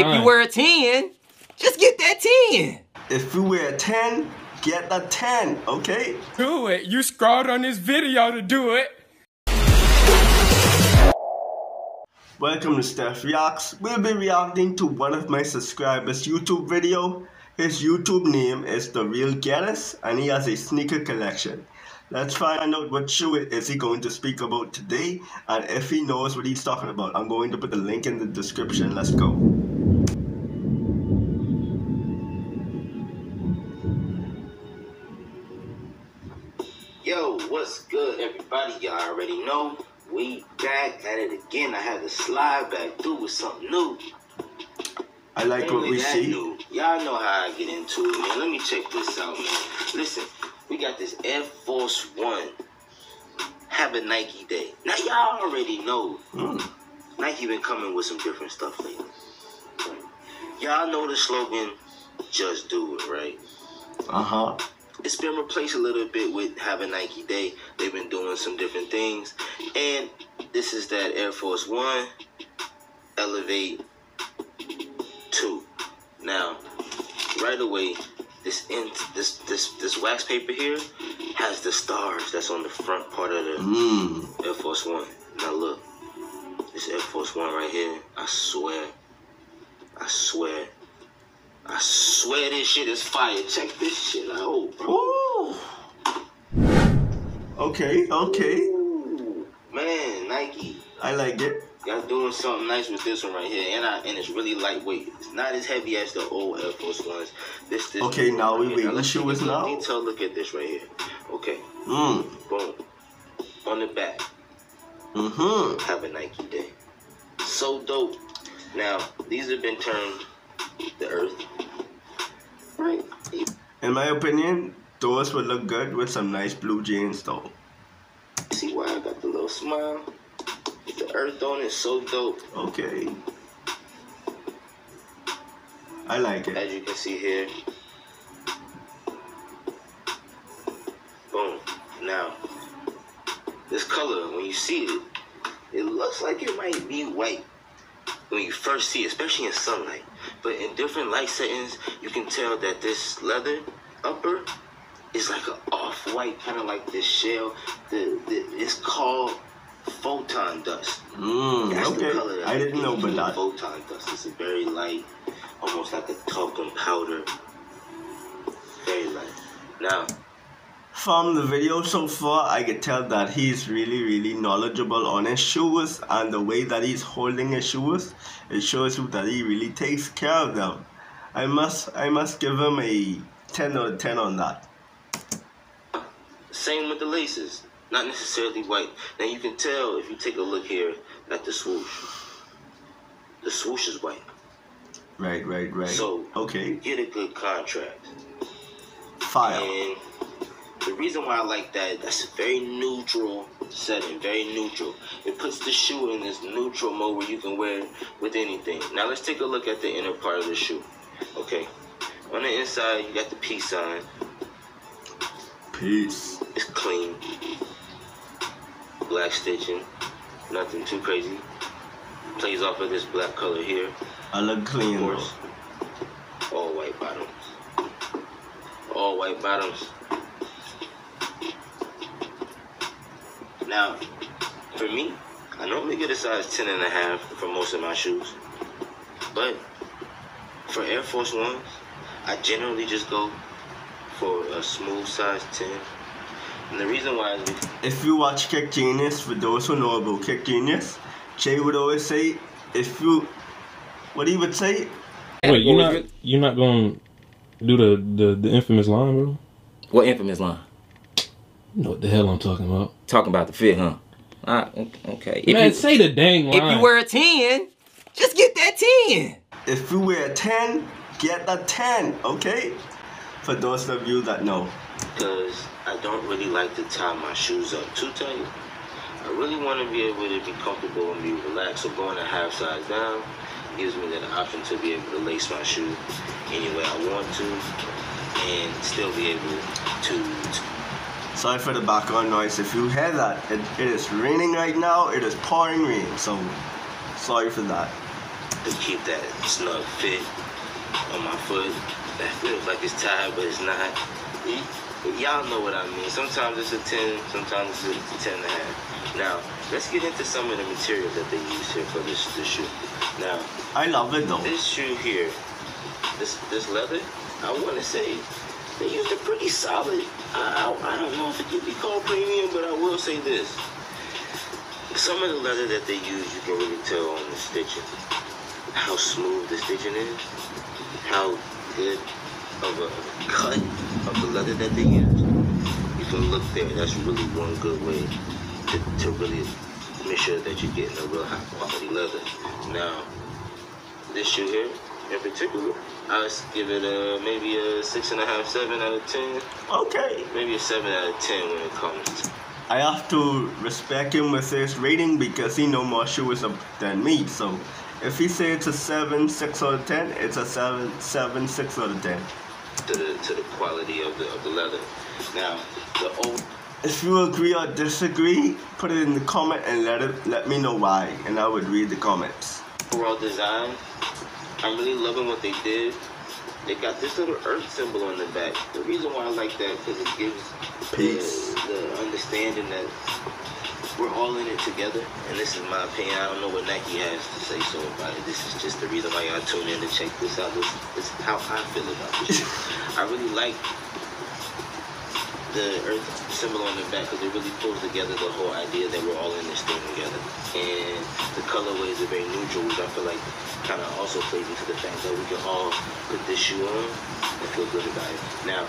If you wear a 10, just get that 10. If you wear a 10, get a 10, okay? Do it. You scrolled on this video to do it. Welcome to Steff Reacts. We'll be reacting to one of my subscribers' YouTube video. His YouTube name is The Real Gettis and he has a sneaker collection. Let's find out what shoe is he going to speak about today and if he knows what he's talking about. I'm going to put the link in the description. Let's go. What's good, everybody? Y'all already know we back at it again. I had to slide back through with something new. I like Ain't what we see. new. Y'all know how I get into it, man. Let me check this out, man. Listen, we got this Air Force One. Have a Nike day. Now y'all already know Mm. Nike been coming with some different stuff lately. Y'all know the slogan, just do it, right? Uh-huh. It's been replaced a little bit with Have a Nike Day. They've been doing some different things. And this is that Air Force One Elevate 2. Now, right away, this in, this this this wax paper here has the stars that's on the front part of the Mmm. Air Force One. Now look, this Air Force One right here, I swear, I swear, swear this shit is fire. Check this shit out, bro. Ooh. Okay, okay. Ooh, man, Nike, I like it. y'all doing something nice with this one right here, and I and it's really lightweight. It's not as heavy as the old Air Force Ones. This this. Okay, now we right wait. What let's shoe take a is now? Detail. Look at this right here. Okay, Mmm. boom. On the back, Mm-hmm. have a Nike day. So dope. Now these have been turned the earth. Right. In my opinion, those would look good with some nice blue jeans though. See why I got the little smile? The earth on it so dope. Okay. I like it. As you can see here. Boom. Now, this color, when you see it, it looks like it might be white when you first see it, especially in sunlight. But in different light settings, you can tell that this leather upper is like an off-white, kind of like this shell. The, the it's called photon dust. Mmm. That's the Okay. color that I didn't know but that. Photon dust. It's a very light, almost like a talcum powder. Very light. Now, From the video so far, I can tell that he's really, really knowledgeable on his shoes and the way that he's holding his shoes. It shows you that he really takes care of them. I must, I must give him a 10 out of 10 on that. same with the laces. Not necessarily white. Now you can tell if you take a look here at the swoosh. The swoosh is white. Right, right, right. So- okay. Get a good contract. Fire. And the reason why I like that, that's a very neutral setting, very neutral. It puts the shoe in this neutral mode where you can wear it with anything. Now let's take a look at the inner part of the shoe. Okay. On the inside, you got the peace sign. Peace. It's clean. Black stitching. Nothing too crazy. Plays off of this black color here. I look clean Of though. course. All white bottoms. All white bottoms. Now, for me, I normally get a size 10 and a half for most of my shoes. But for Air Force Ones, I generally just go for a smooth size 10. And the reason why is because If you watch Kick Genius, for those who know about Kick Genius, Jay would always say, if you, what he would say, Wait, you're not you're not gonna do the, the the infamous line, bro? What infamous line? You know what the hell I'm talking about? Talking about the fit, huh? Ah, okay. If Man, you, say the dang line. if you wear a 10, just get that 10. if you wear a 10, get a 10, okay? For those of you that know. because I don't really like to tie my shoes up too tight. I really want to be able to be comfortable and be relaxed. So going a half size down gives me that option to be able to lace my shoe any way I want to and still be able to. Sorry for the background noise. If you hear that, it, it is raining right now. It is pouring rain. So, sorry for that. to keep that snug fit on my foot. That feels like it's tied, but it's not. Y'all know what I mean. Sometimes it's a 10, sometimes it's a 10 and a half. Now, let's get into some of the material that they use here for this, this shoe. Now, I love it though. this shoe here, this this leather, I want to say they used a pretty solid. I, I, I don't know if it could be called premium, but I will say this: some of the leather that they use, you can really tell on the stitching, how smooth the stitching is, how good of a cut of the leather that they use. You can look there. That's really one good way to, to really make sure that you're getting a real high quality leather. Now, this shoe here in particular, I give it a maybe a six and a half, seven out of ten, Okay. maybe a seven out of ten when it comes. to I have to respect him with his rating because he know more shoes than me. So if he say it's a seven, six out of ten, it's a seven, seven, six out of ten. to the to the quality of the of the leather. Now, the old If you agree or disagree, put it in the comment and let it let me know why, and I would read the comments. overall design, I'm really loving what they did. They got this little earth symbol on the back. The reason why I like that because it gives Peace. the, the understanding that we're all in it together. And this is my opinion. I don't know what Nike has to say so about it. This is just the reason why y'all tune in to check this out. This, this is how I feel about it. I really like the earth symbol on the back because it really pulls together the whole idea that we're all in this thing together. And the colorways are very neutral, which I feel like kind of also plays into the fact that we can all put this shoe on and feel good about it. Now,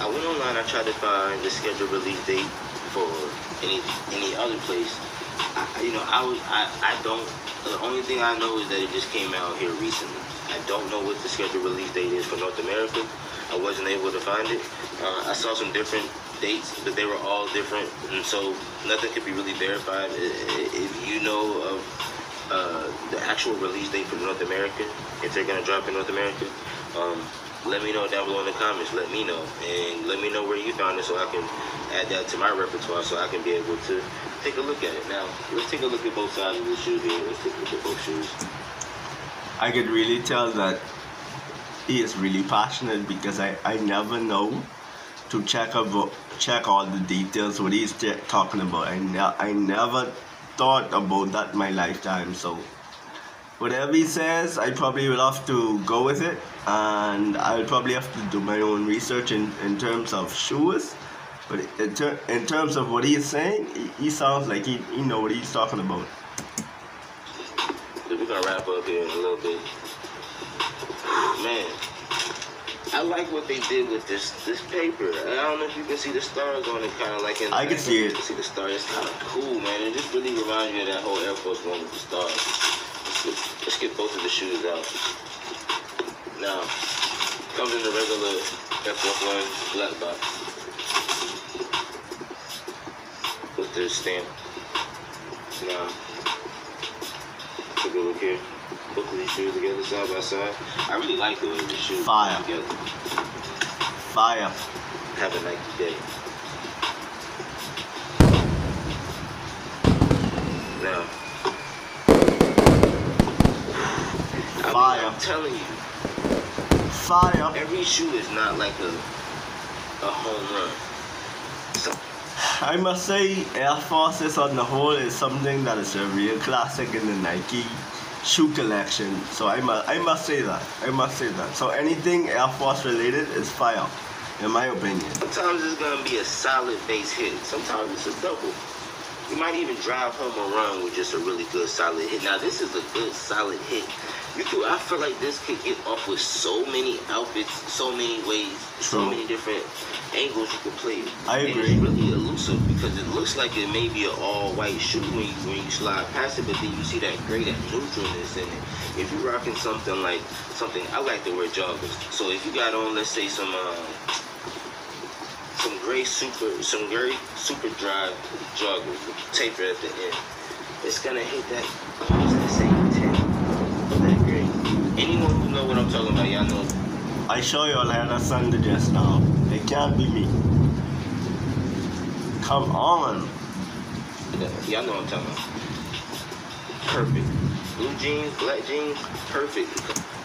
I went online, I tried to find the scheduled release date for any any other place. I, you know, I was I, I don't. The only thing I know is that it just came out here recently. I don't know what the scheduled release date is for North America. I wasn't able to find it. Uh, I saw some different dates, but they were all different, and so nothing could be really verified. If you know of uh, the actual release date for North America, if they're gonna drop in North America, um, let me know down below in the comments. Let me know, and let me know where you found it, so I can add that to my repertoire, so I can be able to take a look at it. Now, let's take a look at both sides of the shoe here. Let's take a look at both shoes. I could really tell that he is really passionate because I, I never know to check about check all the details what he's talking about. I ne- I never thought about that in my lifetime. So whatever he says, I probably will have to go with it, and I'll probably have to do my own research in, in terms of shoes. But in, ter- in terms of what he's saying, he, he sounds like he, he know what he's talking about. We're gonna wrap up here in a little bit. Man, I like what they did with this this paper. I don't know if you can see the stars on it, kind of like in. I can see You it. can see the stars. It's kind of cool, man. It just really reminds me of that whole Air Force One with the stars. Let's get, let's get both of the shoes out. Now, comes in the regular Air Force One black box with the stamp. Now, take a look here. These shoes together side by side. I really like the way these shoes Fire. together. Fire. Have a Nike day. Now, I mean, Fire. I'm telling you, Fire. every shoe is not like a a home run. So, I must say, Air Forces on the whole is something that is a real classic in the Nike shoe collection. So I must, I must say that. I must say that. So anything Air Force related is fire, in my opinion. Sometimes it's gonna be a solid base hit. Sometimes it's a double. You might even drive home a run with just a really good solid hit. Now this is a good solid hit. You could I feel like this could get off with so many outfits, so many ways, so many different angles you could play. it. I And agree. it's really elusive because it looks like it may be an all white shoe when you when you slide past it, but then you see that gray, that neutralness in it. If you're rocking something like something I like to wear joggers. So if you got on let's say some uh, some gray super, some gray super dry with taper at the end. It's gonna hit that the same tint of that gray. Anyone who know what I'm talking about, y'all know. I show you all had a Sunday just now. It can't be me. Come on. Y'all know what I'm talking about. Perfect. Blue jeans, black jeans, perfect.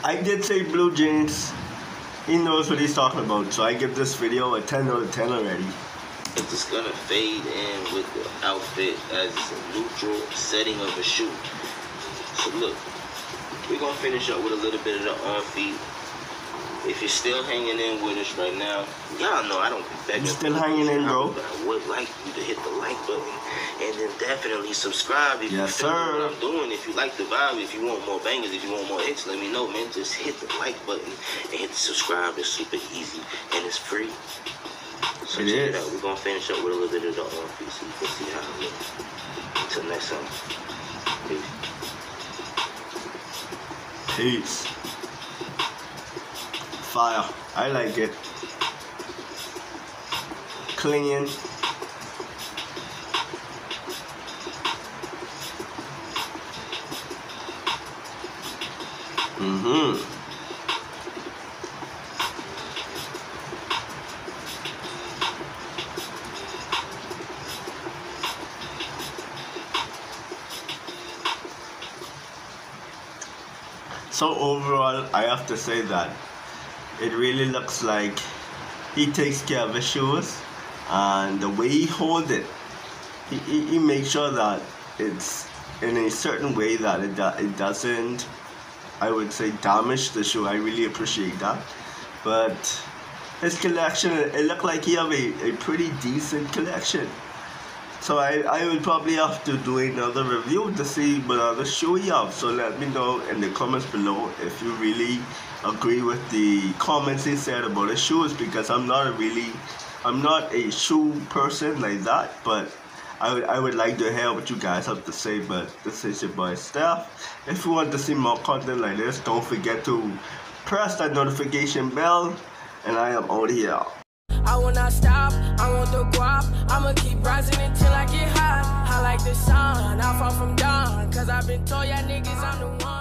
I did say blue jeans. He knows what he's talking about, so I give this video a 10 out of 10 already. It's just gonna fade in with the outfit as a neutral setting of a shoe. So look, we're gonna finish up with a little bit of the on feet. If you're still hanging in with us right now, y'all know I don't be begging. You still hanging in, bro? But I would like you to hit the like button and then definitely subscribe if Yes, you feel sir. what I'm doing. If you like the vibe, if you want more bangers, if you want more hits, let me know, man. Just hit the like button and hit the subscribe. It's super easy and it's free. So It check it is. out. We're gonna finish up with a little bit of the on feet so you can see how it looks. Until next time. Peace. Peace. Fire. I like it. Clean. Mm-hmm. So overall, I have to say that it really looks like he takes care of his shoes, and the way he holds it, he, he, he makes sure that it's in a certain way that it it doesn't, I would say, damage the shoe. I really appreciate that. But his collection, it looked like he have a, a pretty decent collection. So I, I will probably have to do another review to see what other shoe you have. So let me know in the comments below if you really agree with the comments he said about the shoes because I'm not a really I'm not a shoe person like that, but I would I would like to hear what you guys have to say. But this is your boy Steff. If you want to see more content like this, don't forget to press that notification bell and I am out here. I will not stop, I want the guap. I'ma keep rising until I get high. I like the sun, I fall from dawn. Cause I've been told y'all niggas I'm the one.